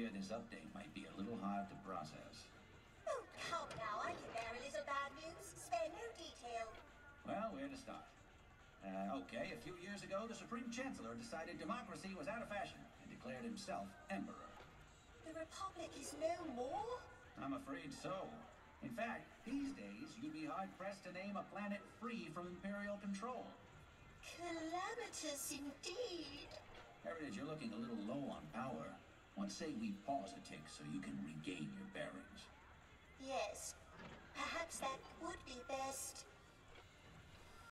fear this update might be a little hard to process. Oh, come now. I can bear a little bad news. Spare no detail. Well, where to start? Uh, okay, a few years ago, the Supreme Chancellor decided democracy was out of fashion and declared himself emperor. The Republic is no more? I'm afraid so. In fact, these days, you'd be hard-pressed to name a planet free from Imperial control. Calamitous indeed. Heritage, you're looking a little low on power. What say we pause a tick so you can regain your bearings?